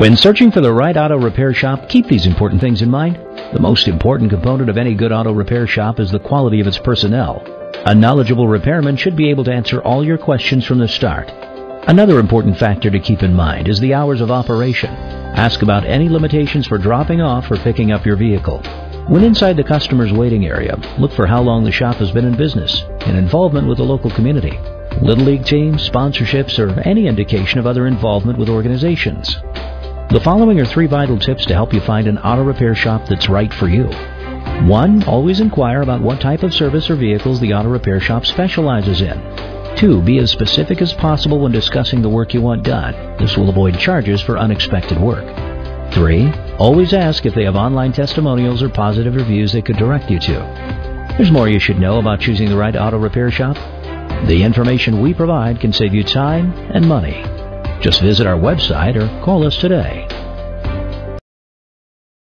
When searching for the right auto repair shop, keep these important things in mind. The most important component of any good auto repair shop is the quality of its personnel. A knowledgeable repairman should be able to answer all your questions from the start. Another important factor to keep in mind is the hours of operation. Ask about any limitations for dropping off or picking up your vehicle. When inside the customer's waiting area, look for how long the shop has been in business and involvement with the local community. Little League teams, sponsorships, or any indication of other involvement with organizations. The following are three vital tips to help you find an auto repair shop that's right for you. 1. Always inquire about what type of service or vehicles the auto repair shop specializes in. 2. Be as specific as possible when discussing the work you want done. This will avoid charges for unexpected work. 3. Always ask if they have online testimonials or positive reviews they could direct you to. There's more you should know about choosing the right auto repair shop. The information we provide can save you time and money. Just visit our website or call us today.